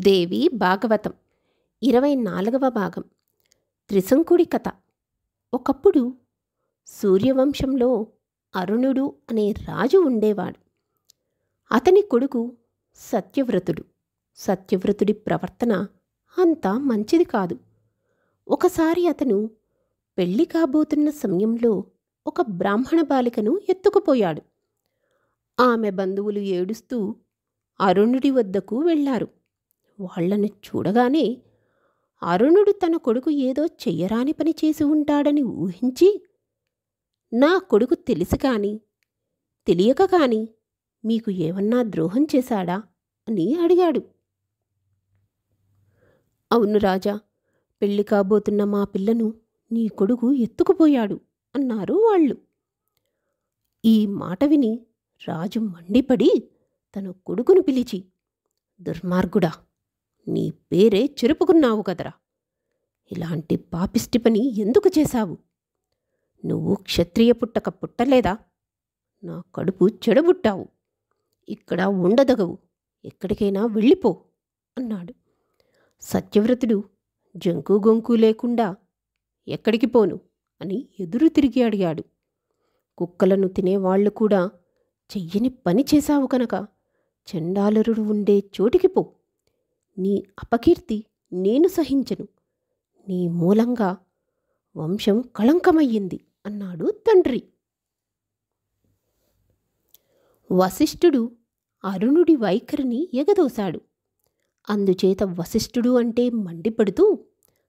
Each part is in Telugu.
దేవి భాగవతం ఇరవై నాలుగవ భాగం. త్రిశంకుడి కథ. ఒకప్పుడు సూర్యవంశంలో అరుణుడు అనే రాజు ఉండేవాడు. అతని కొడుకు సత్యవ్రతుడు. సత్యవ్రతుడి ప్రవర్తన అంత మంచిది కాదు. ఒకసారి అతను పెళ్ళి కాబోతున్న సమయంలో ఒక బ్రాహ్మణ బాలికను ఎత్తుకుపోయాడు. ఆమె బంధువులు ఏడుస్తూ అరుణుడి వద్దకు వెళ్ళారు. వాళ్ళను చూడగానే అరుణుడు తన కొడుకు ఏదో చెయ్యరాని పని చేసి ఉంటాడని ఊహించి నా కొడుకు తెలిసి కాని తెలియక కాని మీకు ఏమన్నా ద్రోహం చేశాడా అని అడిగాడు. అవును రాజా పెళ్ళి కాబోతున్న మా పిల్లను నీ కొడుకు ఎత్తుకుపోయాడు అన్నారు వాళ్ళు. ఈ మాట విని రాజు మండిపడి తన కొడుకును పిలిచి దుర్మార్గుడా నీ పేరే చెరుపుకున్నావు కదరా. ఇలాంటి పాపిష్టి పని ఎందుకు చేశావు? నువ్వు క్షత్రియ పుట్టక పుట్టలేదా? నా కడుపు చెడబుట్టావు. ఇక్కడ ఉండదగవు. ఎక్కడికైనా వెళ్ళిపో అన్నాడు. సత్యవ్రతుడు జంకు గొంకు లేకుండా ఎక్కడికి పోను అని ఎదురు తిరిగి అడిగాడు. కుక్కలను తినేవాళ్ళు కూడా చెయ్యని పని చేశావు కనుక చండాలరుడు ఉండే చోటికి పో. నీ అపకీర్తి నేను సహించను. నీ మూలంగా వంశం కళంకమయ్యింది అన్నాడు తండ్రి. వశిష్ఠుడు అరుణుడి వైఖరిని ఎగదోశాడు. అందుచేత వశిష్ఠుడు అంటే మండిపడుతూ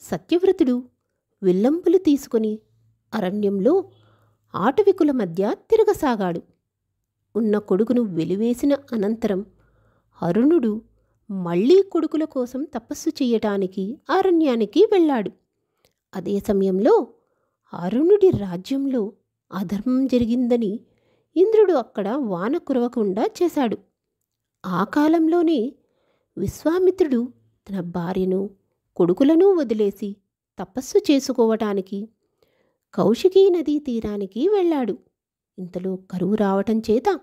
సత్యవ్రతుడు విల్లంపులు తీసుకొని అరణ్యంలో ఆటవికుల మధ్య తిరగసాగాడు. ఉన్న కొడుకును వెలివేసిన అనంతరం అరుణుడు మళ్ళీ కొడుకుల కోసం తపస్సు చెయ్యటానికి అరణ్యానికి వెళ్ళాడు. అదే సమయంలో అరుణుడి రాజ్యంలో అధర్మం జరిగిందని ఇంద్రుడు అక్కడ వాన కురవకుండా చేశాడు. ఆ కాలంలోనే విశ్వామిత్రుడు తన భార్యను కొడుకులను వదిలేసి తపస్సు చేసుకోవటానికి కౌశికీ నదీ తీరానికి వెళ్ళాడు. ఇంతలో కరువు రావటం చేత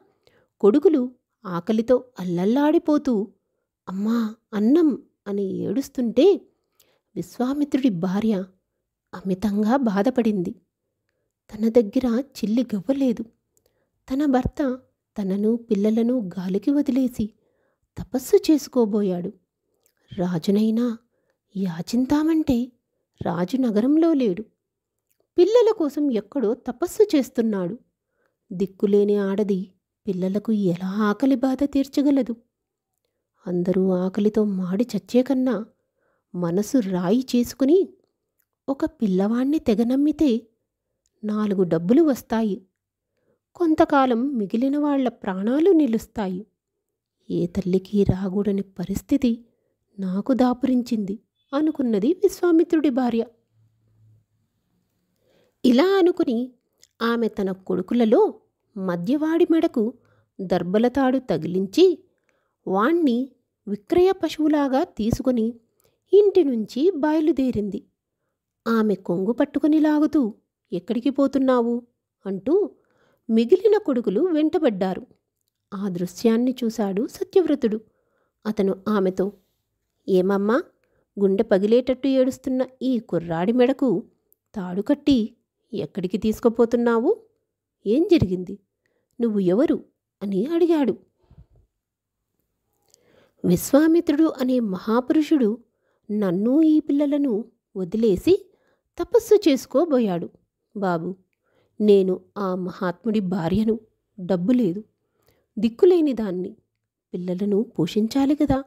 కొడుకులు ఆకలితో అల్లల్లాడిపోతూ అమ్మా అన్నం అని ఏడుస్తుంటే విశ్వామిత్రుడి భార్య అమితంగా బాధపడింది. తన దగ్గర చిల్లి గవ్వలేదు. తన భర్త తనను పిల్లలను గాలికి వదిలేసి తపస్సు చేసుకోబోయాడు. రాజునైనా యాచింతామంటే రాజు నగరంలో లేడు. పిల్లల కోసం ఎక్కడో తపస్సు చేస్తున్నాడు. దిక్కులేని ఆడది పిల్లలకు ఎలా ఆకలి బాధ తీర్చగలదు? అందరూ ఆకలితో మాడి చచ్చే కన్నా మనసు రాయి చేసుకుని ఒక పిల్లవాణ్ణి తెగనమ్మితే నాలుగు డబ్బులు వస్తాయి. కొంతకాలం మిగిలిన వాళ్ళ ప్రాణాలు నిలుస్తాయి. ఏ తల్లికి రాగూడని పరిస్థితి నాకు దాపురించింది అనుకున్నది విశ్వామిత్రుడి భార్య. ఇలా అనుకుని ఆమె తన కొడుకులలో మధ్యవాడి మెడకు దర్బలతాడు తగిలించి వాణ్ణి విక్రయ పశువులాగా తీసుకుని ఇంటి నుంచి బయలుదేరింది. ఆమె కొంగు పట్టుకుని లాగుతూ ఎక్కడికి పోతున్నావు? అంటూ మిగిలిన కొడుకులు వెంటబడ్డారు. ఆ దృశ్యాన్ని చూశాడు సత్యవ్రతుడు. అతను ఆమెతో ఏమమ్మా గుండె పగిలేటట్టు ఏడుస్తున్న ఈ కుర్రాడి మెడకు తాడు కట్టి ఎక్కడికి తీసుకుపోతున్నావు? ఏం జరిగింది? నువ్వు ఎవరు? అని అడిగాడు. విశ్వామిత్రుడు అనే మహాపురుషుడు నన్ను ఈ పిల్లలను వదిలేసి తపస్సు చేసుకోబోయాడు. బాబు నేను ఆ మహాత్ముడి భార్యను డబ్బు లేదు. దిక్కులేని దాన్ని పిల్లలను పోషించాలి కదా.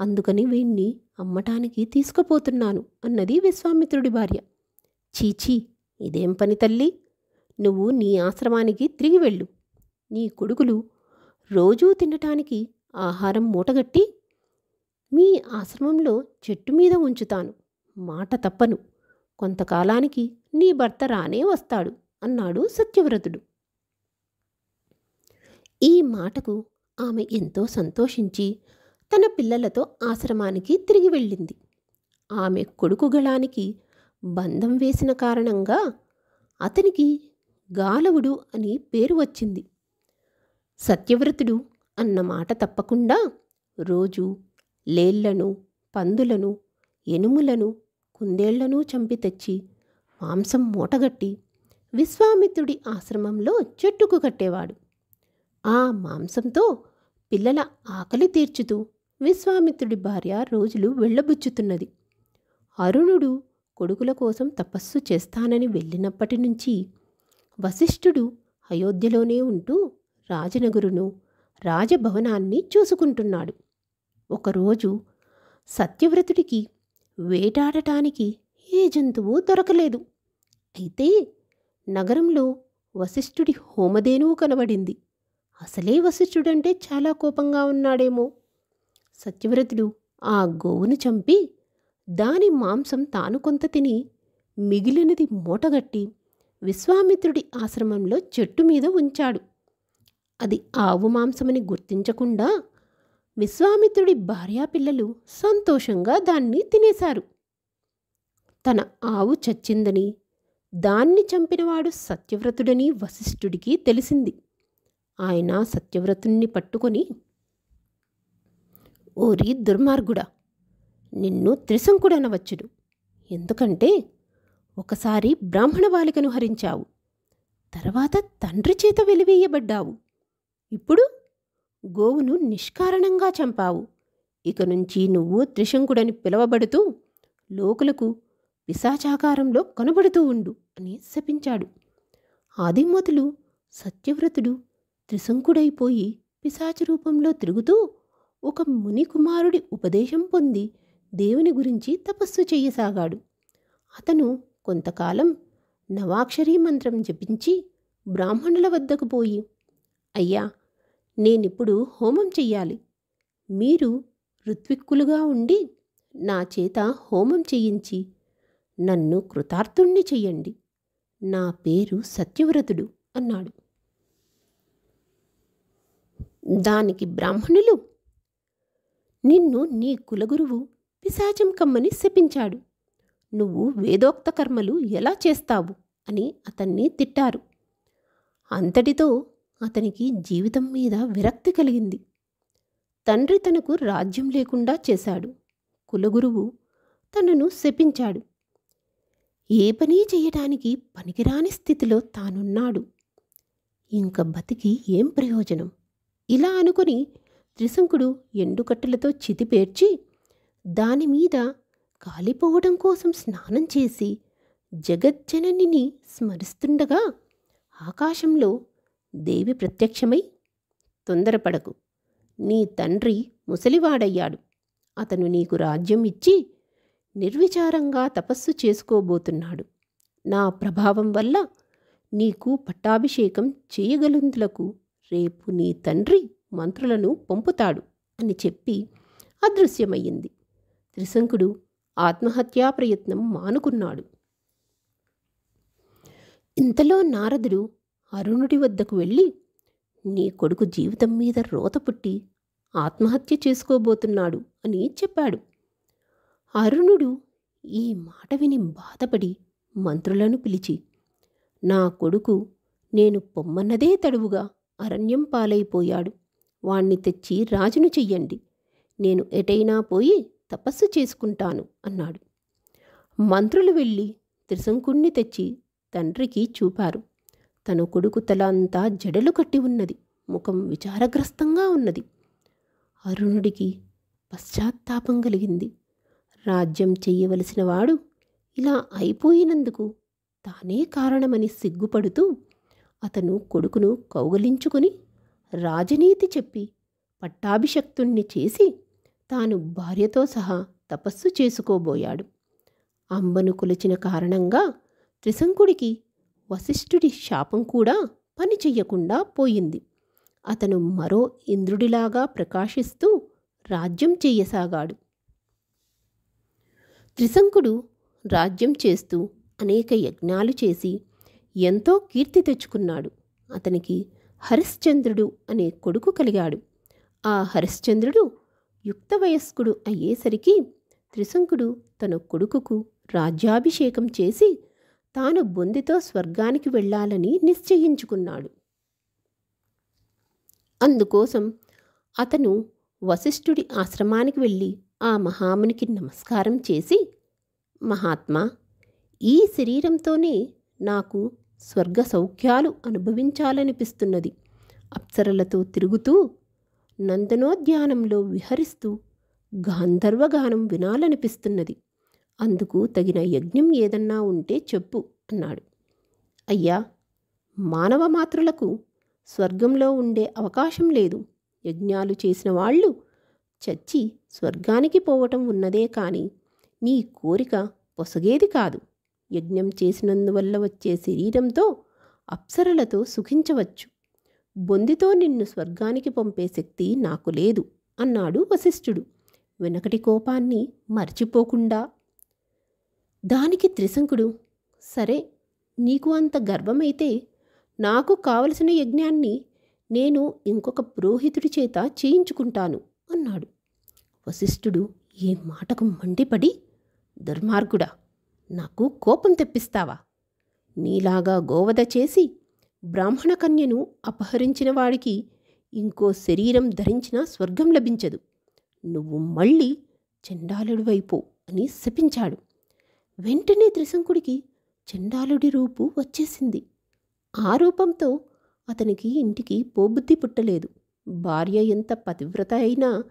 అందుకని వీణ్ణి అమ్మటానికి తీసుకుపోతున్నాను అన్నది విశ్వామిత్రుడి భార్య. చీచీ ఇదేం పని తల్లి? నువ్వు నీ ఆశ్రమానికి తిరిగి వెళ్ళు. నీ కొడుకులు రోజూ తినటానికి ఆహారం మూటగట్టి మీ ఆశ్రమంలో చెట్టు మీద ఉంచుతాను. మాట తప్పను. కొంతకాలానికి నీ భర్త రానే వస్తాడు అన్నాడు సత్యవ్రతుడు. ఈ మాటకు ఆమె ఎంతో సంతోషించి తన పిల్లలతో ఆశ్రమానికి తిరిగి వెళ్ళింది. ఆమె కొడుకు గళానికి బంధం వేసిన కారణంగా అతనికి గాలవుడు అని పేరు వచ్చింది. సత్యవ్రతుడు అన్న మాట తప్పకుండా రోజు లేళ్ళను పందులను ఎనుములను కుందేళ్ళను చంపి తెచ్చి మాంసం మూటగట్టి విశ్వామిత్రుడి ఆశ్రమంలో చెట్టుకు కట్టేవాడు. ఆ మాంసంతో పిల్లల ఆకలి తీర్చుతూ విశ్వామిత్రుడి భార్య రోజులు వెళ్ళబుచ్చుతున్నది. అరుణుడు కొడుకుల కోసం తపస్సు చేస్తానని వెళ్ళినప్పటి నుంచి వశిష్ఠుడు అయోధ్యలోనే ఉంటూ రాజనగరును రాజభవనాన్ని చూసుకుంటున్నాడు. ఒకరోజు సత్యవ్రతుడికి వేటాడటానికి ఏ జంతువు దొరకలేదు. అయితే నగరంలో వశిష్ఠుడి హోమధేనువు కనబడింది. అసలే వశిష్ఠుడంటే చాలా కోపంగా ఉన్నాడేమో. సత్యవ్రతుడు ఆ గోవును చంపి దాని మాంసం తాను కొంత తిని మిగిలినది మూటగట్టి విశ్వామిత్రుడి ఆశ్రమంలో చెట్టు మీద ఉంచాడు. అది ఆవు మాంసమని గుర్తించకుండా విశ్వామిత్రుడి భార్యాపిల్లలు సంతోషంగా దాన్ని తినేశారు. తన ఆవు చచ్చిందని దాన్ని చంపినవాడు సత్యవ్రతుడని వశిష్ఠుడికి తెలిసింది. ఆయన సత్యవ్రతుణ్ణి పట్టుకొని ఓరి దుర్మార్గుడా నిన్ను త్రిశంకుడనవచ్చును. ఎందుకంటే ఒకసారి బ్రాహ్మణ బాలికను హరించావు తర్వాత తండ్రి చేత వెలివేయబడ్డావు. ఇప్పుడు గోవును నిష్కారణంగా చంపావు. ఇక నుంచి నువ్వు త్రిశంకుడని పిలవబడుతూ లోకులకు పిశాచాకారంలో కనబడుతూ ఉండు అని శపించాడు. ఆదిమతులు సత్యవ్రతుడు త్రిశంకుడైపోయి పిశాచ రూపంలో తిరుగుతూ ఒక ముని కుమారుడి ఉపదేశం పొంది దేవుని గురించి తపస్సు చెయ్యసాగాడు. అతను కొంతకాలం నవాక్షరీ మంత్రం జపించి బ్రాహ్మణుల వద్దకు పోయి అయ్యా నేనిప్పుడు హోమం చెయ్యాలి. మీరు ఋత్విక్కులుగా ఉండి నా చేత హోమం చేయించి నన్ను కృతార్థుణ్ణి చెయ్యండి. నా పేరు సత్యవ్రతుడు అన్నాడు. దానికి బ్రాహ్మణులు నిన్ను నీ కులగురువు పిశాచం కమ్మని శపించాడు. నువ్వు వేదోక్త కర్మలు ఎలా చేస్తావు అని అతన్ని తిట్టారు. అంతటితో అతనికి జీవితం మీద విరక్తి కలిగింది. తండ్రి తనకు రాజ్యం లేకుండా చేశాడు. కులగురువు తనను శపించాడు. ఏ పని చేయటానికి పనికిరాని స్థితిలో తానున్నాడు. ఇంక బతికి ఏం ప్రయోజనం? ఇలా అనుకుని త్రిశంకుడు ఎండుకట్టెలతో చితిపేర్చి దానిమీద కాలిపోవడం కోసం స్నానం చేసి జగజ్జననిని స్మరిస్తుండగా ఆకాశంలో దేవి ప్రత్యక్షమై తొందరపడకు. నీ తండ్రి ముసలివాడయ్యాడు. అతను నీకు రాజ్యం ఇచ్చి నిర్విచారంగా తపస్సు చేసుకోబోతున్నాడు. నా ప్రభావం వల్ల నీకు పట్టాభిషేకం చేయగలుందులకు రేపు నీ తండ్రి మంత్రులను పంపుతాడు అని చెప్పి అదృశ్యమయ్యింది. త్రిశంకుడు ఆత్మహత్యా ప్రయత్నం మానుకున్నాడు. ఇంతలో నారదుడు అరుణుడి వద్దకు వెళ్ళి నీ కొడుకు జీవితం మీద రోత పుట్టి ఆత్మహత్య చేసుకోబోతున్నాడు అని చెప్పాడు. అరుణుడు ఈ మాట విని బాధపడి మంత్రులను పిలిచి నా కొడుకు నేను పొమ్మన్నదే తడువుగా అరణ్యం పాలైపోయాడు. వాణ్ణి తెచ్చి రాజును చెయ్యండి. నేను ఎటైనా పోయి తపస్సు చేసుకుంటాను అన్నాడు. మంత్రులు వెళ్ళి త్రిశంకుణ్ణి తెచ్చి తండ్రికి చూపారు. తన కొడుకు తల అంతా జడలు కట్టి ఉన్నది. ముఖం విచారగ్రస్తంగా ఉన్నది. అరుణుడికి పశ్చాత్తాపం కలిగింది. రాజ్యం చెయ్యవలసిన వాడు ఇలా అయిపోయినందుకు తానే కారణమని సిగ్గుపడుతూ అతను కొడుకును కౌగలించుకుని రాజనీతి చెప్పి పట్టాభిషక్తుణ్ణి చేసి తాను భార్యతో సహా తపస్సు చేసుకోబోయాడు. అంబను కొలిచిన కారణంగా త్రిశంకుడికి వశిష్ఠుడి శాపం కూడా పని చెయ్యకుండా పోయింది. అతను మరో ఇంద్రుడిలాగా ప్రకాశిస్తూ రాజ్యం చేయసాగాడు త్రిశంకుడు రాజ్యం చేస్తూ అనేక యజ్ఞాలు చేసి ఎంతో కీర్తి తెచ్చుకున్నాడు. అతనికి హరిశ్చంద్రుడు అనే కొడుకు కలిగాడు. ఆ హరిశ్చంద్రుడు యుక్త వయస్కుడు అయ్యేసరికి త్రిశంకుడు తన కొడుకుకు రాజ్యాభిషేకం చేసి తాను బొందితో స్వర్గానికి వెళ్ళాలని నిశ్చయించుకున్నాడు. అందుకోసం అతను వశిష్ఠుడి ఆశ్రమానికి వెళ్ళి ఆ మహామునికి నమస్కారం చేసి మహాత్మా ఈ శరీరంతోనే నాకు స్వర్గ సౌఖ్యాలు అనుభవించాలనిపిస్తున్నది అప్సరలతో తిరుగుతూ నందనోద్యానంలో విహరిస్తూ గాంధర్వగానం వినాలనిపిస్తున్నది. అందుకు తగిన యజ్ఞం ఏదన్నా ఉంటే చెప్పు అన్నాడు. అయ్యా మానవ మాత్రులకు స్వర్గంలో ఉండే అవకాశం లేదు. యజ్ఞాలు చేసిన వాళ్ళు చచ్చి స్వర్గానికి పోవటం ఉన్నదే కాని నీ కోరిక పొసగేది కాదు. యజ్ఞం చేసినందువల్ల వచ్చే శరీరంతో అప్సరలతో సుఖించవచ్చు. బొందితో నిన్ను స్వర్గానికి పంపే శక్తి నాకు లేదు అన్నాడు వశిష్ఠుడు. వెనకటి కోపాన్ని మర్చిపోకుండా దానికి త్రిశంకుడు సరే నీకు అంత గర్వమైతే నాకు కావలసిన యజ్ఞాన్ని నేను ఇంకొక పురోహితుడి చేత చేయించుకుంటాను అన్నాడు. వశిష్ఠుడు ఏ మాటకు మండిపడి దుర్మార్గుడా నాకు కోపం తెప్పిస్తావా? నీలాగా గోవద చేసి బ్రాహ్మణ కన్యను అపహరించిన వాడికి ఇంకో శరీరం ధరించిన స్వర్గం లభించదు. నువ్వు మళ్ళీ చండాలుడివైపో అని శపించాడు. వెంటనే త్రిశంకుడికి చండాలుడి రూపు వచ్చేసింది. ఆ రూపంతో అతనికి ఇంటికి పోబుద్ధి పుట్టలేదు. భార్య ఎంత పతివ్రత అయినా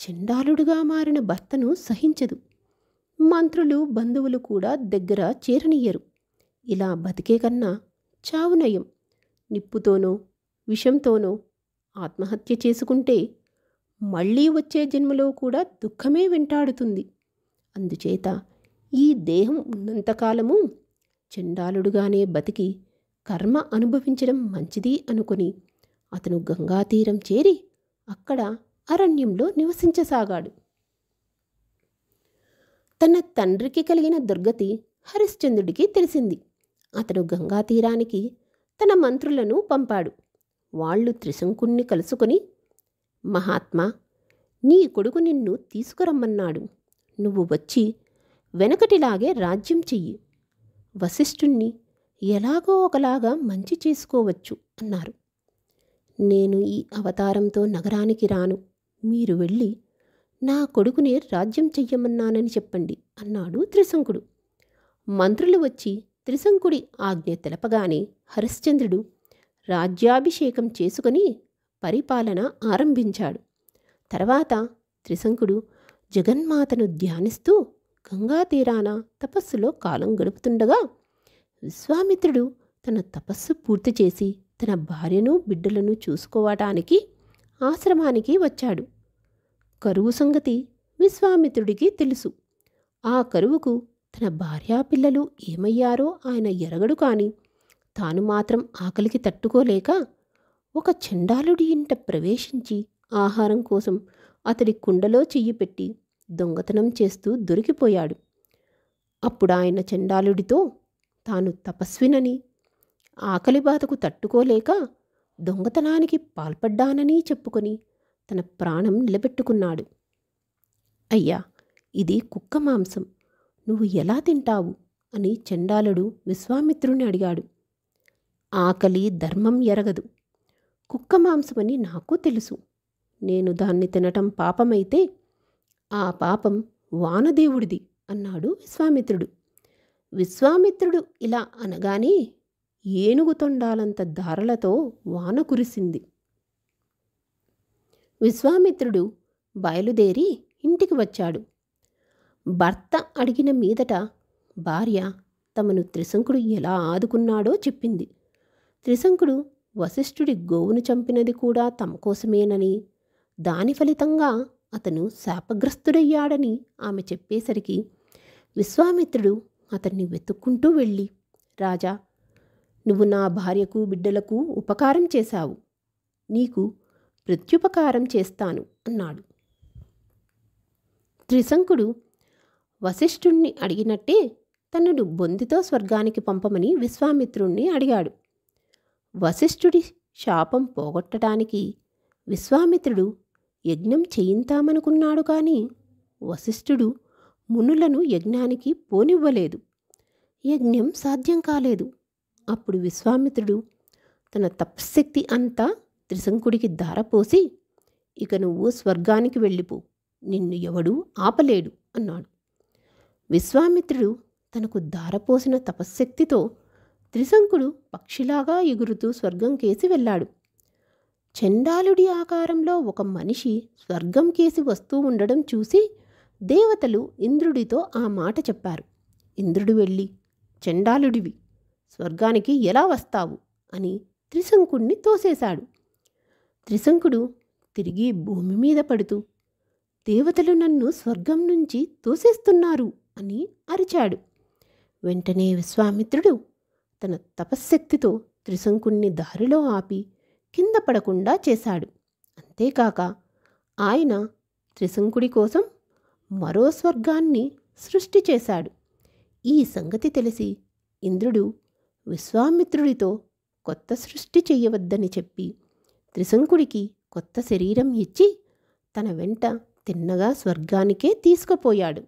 చండాలుడుగా మారిన భర్తను సహించదు. మంత్రులు బంధువులు కూడా దగ్గర చేరనియ్యరు ఇలా బతికే కన్నా చావునయం నిప్పుతోనో విషంతోనో ఆత్మహత్య చేసుకుంటే మళ్ళీ వచ్చే జన్మలో కూడా దుఃఖమే వెంటాడుతుంది. అందుచేత ఈ దేహం ఉన్నంతకాలము చండాలుడుగానే బతికి కర్మ అనుభవించడం మంచిది అనుకుని అతను గంగాతీరం చేరి అక్కడ అరణ్యంలో నివసించసాగాడు. తన తండ్రికి కలిగిన దుర్గతి హరిశ్చంద్రుడికి తెలిసింది. అతను గంగాతీరానికి తన మంత్రులను పంపాడు. వాళ్ళు త్రిశంకుణ్ణి కలుసుకొని మహాత్మా నీ కొడుకు నిన్ను తీసుకురమ్మన్నాడు. నువ్వు వచ్చి వెనకటిలాగే రాజ్యం చెయ్యి. వశిష్ఠుణ్ణి ఎలాగో ఒకలాగా మంచి చేసుకోవచ్చు అన్నారు. నేను ఈ అవతారంతో నగరానికి రాను. మీరు వెళ్ళి నా కొడుకునే రాజ్యం చెయ్యమన్నానని చెప్పండి అన్నాడు త్రిశంకుడు. మంత్రులు వచ్చి త్రిశంకుడి ఆజ్ఞ తెలపగానే హరిశ్చంద్రుడు రాజ్యాభిషేకం చేసుకుని పరిపాలన ఆరంభించాడు. తర్వాత త్రిశంకుడు జగన్మాతను ధ్యానిస్తూ గంగా తీరాన తపస్సులో కాలం గడుపుతుండగా విశ్వామిత్రుడు తన తపస్సు పూర్తి చేసి తన భార్యను బిడ్డలను చూసుకోవటానికి ఆశ్రమానికి వచ్చాడు. కరువు సంగతి విశ్వామిత్రుడికి తెలుసు. ఆ కరువుకు తన భార్యాపిల్లలు ఏమయ్యారో ఆయన ఎరగడు కాని తాను మాత్రం ఆకలికి తట్టుకోలేక ఒక చండాలుడి ఇంట ప్రవేశించి ఆహారం కోసం అతడి కుండలో చెయ్యి పెట్టి దొంగతనం చేస్తూ దొరికిపోయాడు. అప్పుడు ఆయన చండాలుడితో తాను తపస్వినని ఆకలి బాధకు తట్టుకోలేక దొంగతనానికి పాల్పడ్డానని చెప్పుకొని తన ప్రాణం నిలబెట్టుకున్నాడు. అయ్యా ఇది కుక్క మాంసం. నువ్వు ఎలా తింటావు? అని చండాలుడు విశ్వామిత్రుని అడిగాడు. ఆకలి ధర్మం ఎరగదు. కుక్క మాంసమని నాకు తెలుసు. నేను దాన్ని తినటం పాపమైతే ఆ పాపం వానదేవుడిది అన్నాడు విశ్వామిత్రుడు. విశ్వామిత్రుడు ఇలా అనగానే ఏనుగు తొండాలంత ధారలతో వాన కురిసింది. విశ్వామిత్రుడు బయలుదేరి ఇంటికి వచ్చాడు. భర్త అడిగిన మీదట భార్య తమను త్రిశంకుడు ఎలా ఆదుకున్నాడో చెప్పింది. త్రిశంకుడు వశిష్ఠుడి గోవును చంపినది కూడా తమ కోసమేనని దాని ఫలితంగా అతను శాపగ్రస్తుడయ్యాడని ఆమె చెప్పేసరికి విశ్వామిత్రుడు అతన్ని వెతుక్కుంటూ వెళ్ళి రాజా నువ్వు నా భార్యకు బిడ్డలకు ఉపకారం చేశావు. నీకు ప్రత్యుపకారం చేస్తాను అన్నాడు. త్రిశంకుడు వశిష్ఠుణ్ణి అడిగినట్టే తనను బొందితో స్వర్గానికి పంపమని విశ్వామిత్రుణ్ణి అడిగాడు. వశిష్ఠుడి శాపం పోగొట్టడానికి విశ్వామిత్రుడు యజ్ఞం చేయింతామనుకున్నాడు కానీ వశిష్ఠుడు మునులను యజ్ఞానికి పోనివ్వలేదు. యజ్ఞం సాధ్యం కాలేదు. అప్పుడు విశ్వామిత్రుడు తన తపశ్శక్తి అంతా త్రిశంకుడికి ధారపోసి ఇక నువ్వు స్వర్గానికి వెళ్ళిపో నిన్ను ఎవడూ ఆపలేడు అన్నాడు. విశ్వామిత్రుడు తనకు దారపోసిన తపశ్శక్తితో త్రిశంకుడు పక్షిలాగా ఎగురుతూ స్వర్గం కేసి వెళ్ళాడు. చండాలుడి ఆకారంలో ఒక మనిషి స్వర్గం కేసి వస్తూ ఉండడం చూసి దేవతలు ఇంద్రుడితో ఆ మాట చెప్పారు. ఇంద్రుడు వెళ్ళి చండాలుడివి స్వర్గానికి ఎలా వస్తావు? అని త్రిశంకుణ్ణి తోసేశాడు. త్రిశంకుడు తిరిగి భూమి మీద పడుతూ దేవతలు నన్ను స్వర్గం నుంచి తోసేస్తున్నారు అని అరిచాడు. వెంటనే విశ్వామిత్రుడు తన తపశ్శక్తితో త్రిశంకుణ్ణి దారిలో ఆపి కింద పడకుండా చేశాడు. అంతేకాక ఆయన త్రిశంకుడి కోసం మరో స్వర్గాన్ని సృష్టి చేశాడు. ఈ సంగతి తెలిసి ఇంద్రుడు విశ్వామిత్రుడితో కొత్త సృష్టి చేయవద్దని చెప్పి త్రిశంకుడికి కొత్త శరీరం ఇచ్చి తన వెంట తిన్నగా స్వర్గానికే తీసుకుపోయాడు.